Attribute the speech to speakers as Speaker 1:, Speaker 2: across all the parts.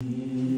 Speaker 1: Yeah.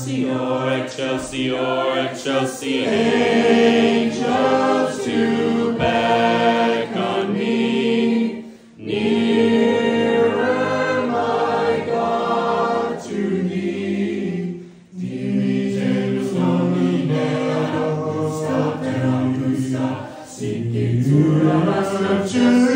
Speaker 1: Excelsior, Excelsior, Excelsior. Angels to back on me. Nearer, my God, to thee. These angels lonely now, Gustav, down, Gustav, seeking to